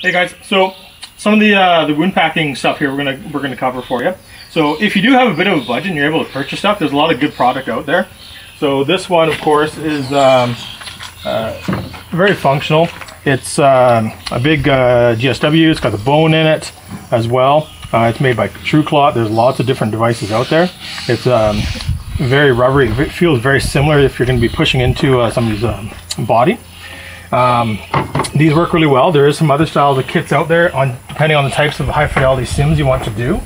Hey guys, so some of the uh, the wound packing stuff here we're gonna we're gonna cover for you. So if you do have a bit of a budget and you're able to purchase stuff, there's a lot of good product out there. So this one, of course, is um, uh, very functional. It's um, a big uh, GSW. It's got the bone in it as well. Uh, it's made by TrueClot. There's lots of different devices out there. It's um, very rubbery. It feels very similar if you're going to be pushing into uh, somebody's um, body. Um, these work really well. There is some other styles of kits out there on depending on the types of high fidelity sims you want to do.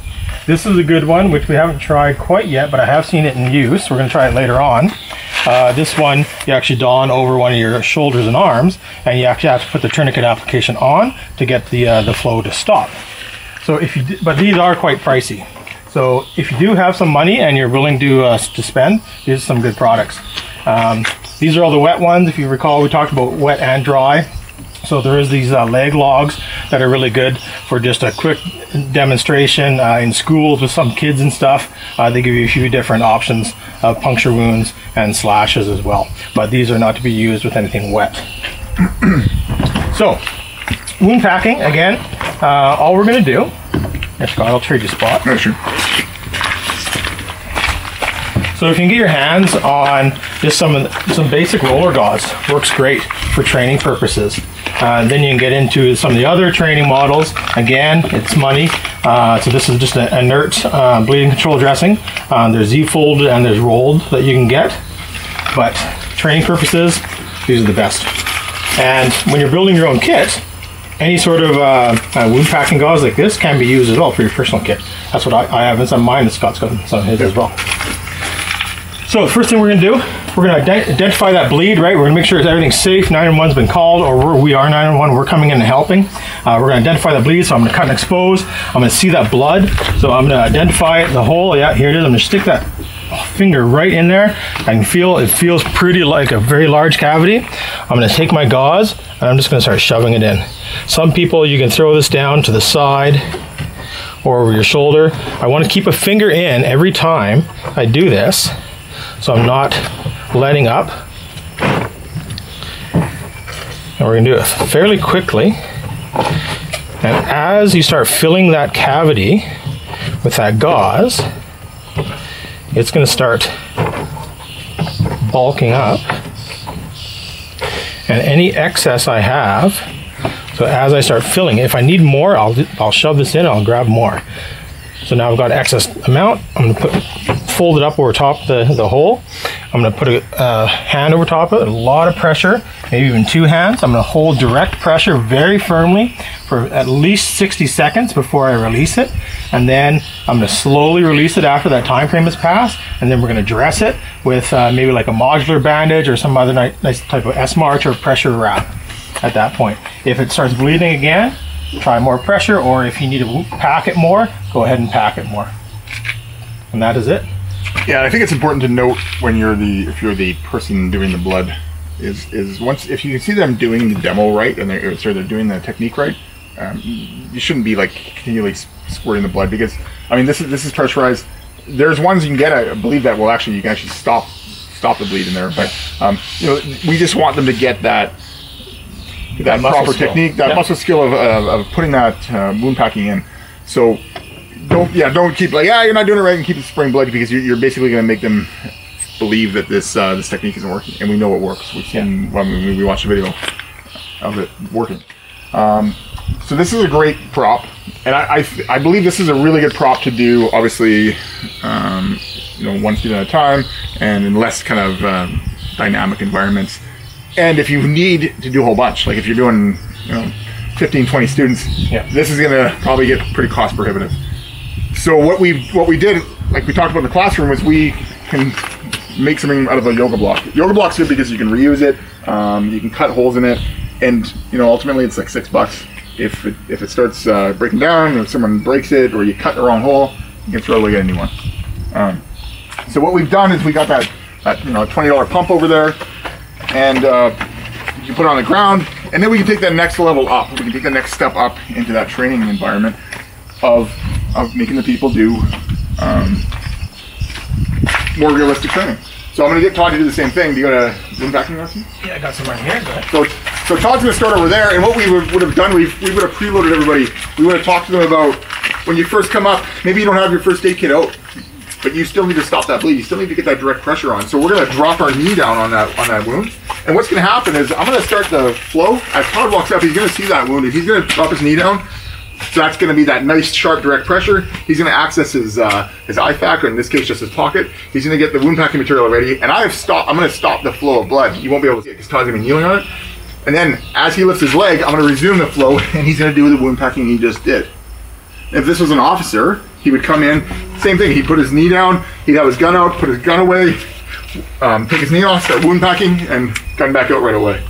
This is a good one, which we haven't tried quite yet, but I have seen it in use. We're going to try it later on. Uh, this one, you actually don over one of your shoulders and arms, and you actually have to put the tourniquet application on to get the uh, the flow to stop. So if you, but these are quite pricey. So if you do have some money and you're willing to uh, to spend, these are some good products. Um, these are all the wet ones. If you recall, we talked about wet and dry. So there is these uh, leg logs that are really good for just a quick demonstration uh, in schools with some kids and stuff. Uh, they give you a few different options of puncture wounds and slashes as well. But these are not to be used with anything wet. so, wound packing, again, uh, all we're going to do, here Scott, I'll trade you spot. Yeah, sure. So if you can get your hands on just some some basic roller gauze, works great for training purposes. Uh, then you can get into some of the other training models. Again, it's money. Uh, so this is just an inert uh, bleeding control dressing. Uh, there's Z-folded and there's rolled that you can get. But training purposes, these are the best. And when you're building your own kit, any sort of uh, uh, wound packing gauze like this can be used as well for your personal kit. That's what I, I have in some of mine, and Scott's got some his as well. So first thing we're to do, we're to identify that bleed, right? We're to make sure everything's safe. 911's been called, or we're, we are 911. We're coming in and helping. Uh, we're to identify the bleed, so I'm to cut and expose. I'm to see that blood, so I'm to identify the hole. Yeah, here it is. I'm to stick that finger right in there. I can feel it feels pretty like a very large cavity. I'm to take my gauze and I'm just to start shoving it in. Some people you can throw this down to the side or over your shoulder. I want to keep a finger in every time I do this so I'm not letting up. And we're to do it fairly quickly. And as you start filling that cavity with that gauze, it's going to start bulking up. And any excess I have, so as I start filling, if I need more, I'll, I'll shove this in, I'll grab more. So now I've got excess amount. I'm to put fold it up over top the, the hole. I'm going to put a uh, hand over top of it, a lot of pressure, maybe even two hands. I'm going to hold direct pressure very firmly for at least 60 seconds before I release it. And then I'm going to slowly release it after that time frame has passed. And then we're going to dress it with uh, maybe like a modular bandage or some other nice type of Esmarch or pressure wrap at that point. If it starts bleeding again, try more pressure, or if you need to pack it more, go ahead and pack it more. And that is it. Yeah, I think it's important to note when you're the if you're the person doing the blood is is once if you can see them doing the demo right and they're so they're doing the technique right, um, you shouldn't be like continually squirting the blood because I mean this is this is pressurized. There's ones you can get I believe that will actually you can actually stop stop the bleed in there, but um, you know we just want them to get that that, That proper skill. technique, that Yeah. muscle skill of, of, of putting that uh, wound packing in. So don't yeah don't keep like yeah you're not doing it right and keep it spraying blood because you're, you're basically going to make them believe that this uh, this technique isn't working and we know it works. We've seen when we, we watched a video of it working. Um, so this is a great prop and I, I, I believe this is a really good prop to do obviously um, you know one student at a time and in less kind of um, dynamic environments. And if you need to do a whole bunch like if you're doing you know 15 20 students Yeah. this is going to probably get pretty cost prohibitive so what we what we did, like we talked about in the classroom, is we can make something out of a yoga block. Yoga block's good because you can reuse it, um, you can cut holes in it, and you know ultimately it's like six bucks. If it, if it starts uh, breaking down, if someone breaks it, or you cut the wrong hole, you can throw away a new one. Um, so what we've done is we got that, that you know twenty dollar pump over there, and uh, you put it on the ground, and then we can take that next level up. We can take the next step up into that training environment of of making the people do um, more realistic training. So I'm gonna get Todd to do the same thing. Do you got a wound packing lesson? Yeah, I got some right here. So So Todd's gonna start over there, and what we would, would have done, we we would have preloaded everybody. We would have talked to them about when you first come up. Maybe you don't have your first aid kit out, but you still need to stop that bleed. You still need to get that direct pressure on. So we're gonna drop our knee down on that on that wound. And what's gonna happen is I'm gonna start the flow. As Todd walks up, he's gonna see that wound, he's gonna drop his knee down. So that's going to be that nice sharp direct pressure. He's going to access his uh, his IFAK, or in this case just his pocket. He's going to get the wound packing material ready, and I have stopped. I'm going to stop the flow of blood. You won't be able to see it because Todd's going to be kneeling on it. And then as he lifts his leg, I'm going to resume the flow, and he's going to do the wound packing he just did. If this was an officer, he would come in, same thing. He'd put his knee down, he'd have his gun out, put his gun away, um, take his knee off, start wound packing, and gun back out right away.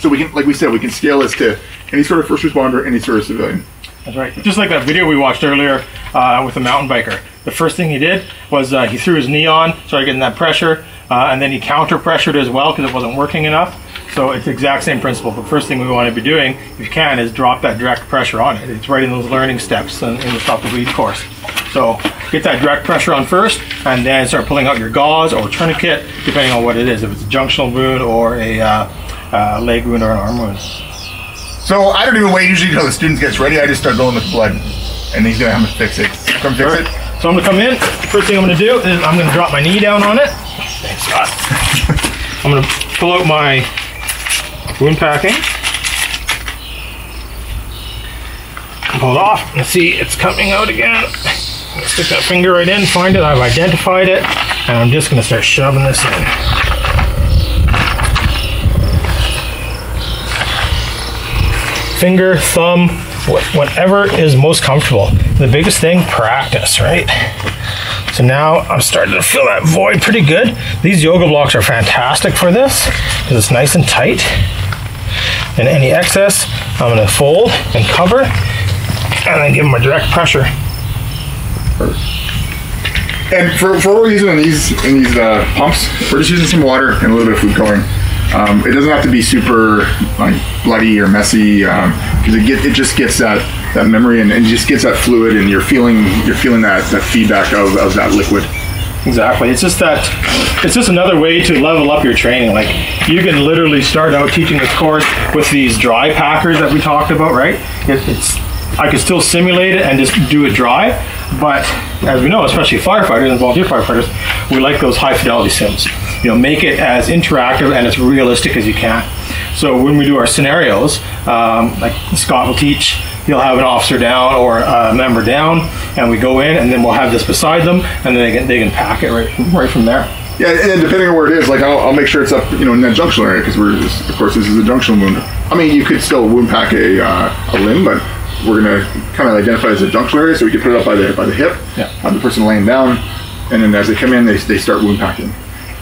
So we can, like we said, we can scale this to any sort of first responder, any sort of civilian. That's right. Just like that video we watched earlier uh, with the mountain biker. The first thing he did was uh, he threw his knee on, started getting that pressure, uh, and then he counter pressured as well because it wasn't working enough. So it's the exact same principle. The first thing we want to be doing, if you can, is drop that direct pressure on it. It's right in those learning steps in, in the Stop the Bleed course. So get that direct pressure on first, and then start pulling out your gauze or tourniquet, depending on what it is. If it's a junctional wound or a uh, uh, leg wound or an arm wound. So I don't even wait usually until the student gets ready. I just start going with blood, and he's gonna have to fix it. Come fix it. So I'm gonna come in. First thing I'm gonna do is I'm gonna drop my knee down on it. Thanks, Scott. I'm gonna pull out my wound packing. Pull it off and see it's coming out again. Stick that finger right in, find it. I've identified it, and I'm just gonna start shoving this in. Finger, thumb, whatever is most comfortable. The biggest thing, practice, right? So now I'm starting to feel that void pretty good. These yoga blocks are fantastic for this because it's nice and tight. And any excess, I'm gonna fold and cover and then give them a direct pressure. And for, for what we're using in these in these uh, pumps, we're just using some water and a little bit of food coloring. Um, it doesn't have to be super like bloody or messy because it get it just gets that that memory and, and just gets that fluid and you're feeling you're feeling that that feedback of, of that liquid. Exactly. It's just that it's just another way to level up your training. Like you can literally start out teaching this course with these dry packers that we talked about, right? It, it's I could still simulate it and just do it dry, but as we know, especially firefighters and volunteer firefighters, we like those high fidelity sims. You know, make it as interactive and as realistic as you can. So when we do our scenarios, um, like Scott will teach, he'll have an officer down or a member down, and we go in, and then we'll have this beside them, and then they can they can pack it right right from there. Yeah, and depending on where it is, like I'll, I'll make sure it's up, you know, in that junctional area because we're, of course, this is a junctional wound. I mean, you could still wound pack a uh, a limb, but we're gonna kind of identify as a junctional area, so we can put it up by the by the hip, Yeah. have the person laying down, and then as they come in, they, they start wound packing.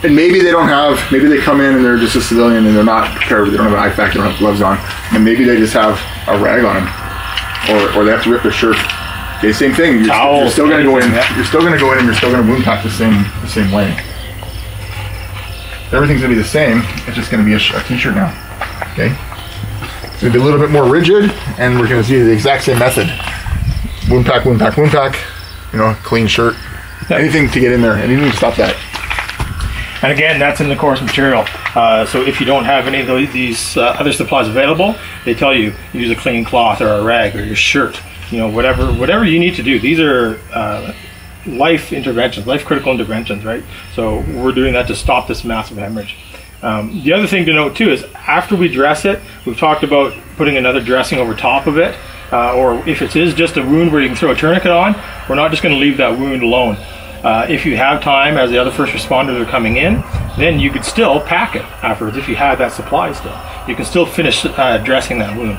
And maybe they don't have, maybe they come in and they're just a civilian and they're not prepared, they don't have an IFAK, they don't have gloves on, and maybe they just have a rag on them, or, or they have to rip their shirt. Okay, same thing. You're, Towels, you're still gonna go in. You're still gonna go in and you're still gonna wound pack the same the same way. Everything's gonna be the same. It's just gonna be a, sh- a t-shirt now. Okay. It's gonna be a little bit more rigid, and we're gonna see the exact same method. Wound pack, wound pack, wound pack. You know, clean shirt. Anything to get in there. Anything to stop that. And again, that's in the course material. Uh, so if you don't have any of those, these uh, other supplies available, they tell you use a clean cloth or a rag or your shirt. You know, whatever whatever you need to do. These are uh, life interventions, life critical interventions, right? So we're doing that to stop this massive hemorrhage. Um, the other thing to note too is after we dress it, we've talked about putting another dressing over top of it, uh, or if it is just a wound where you can throw a tourniquet on, we're not just going to leave that wound alone. Uh, if you have time, as the other first responders are coming in, then you could still pack it afterwards if you have that supply still. You can still finish uh, dressing that wound.